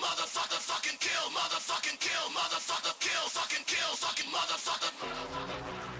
motherfucker, fucking kill, motherfucking kill, motherfucker, kill, fucking kill, fucking motherfucker.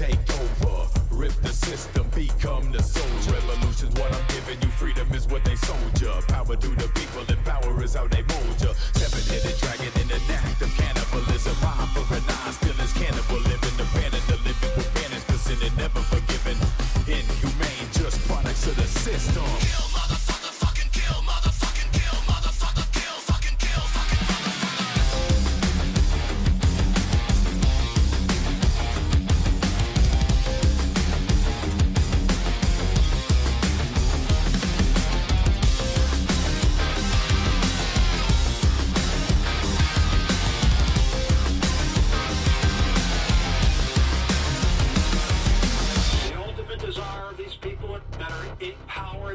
take over. Rip the system, become the soldier. Revolution's what I'm giving you. Freedom is what they soldier. Power to the people, and power is how they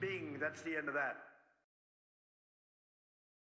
Bing, that's the end of that.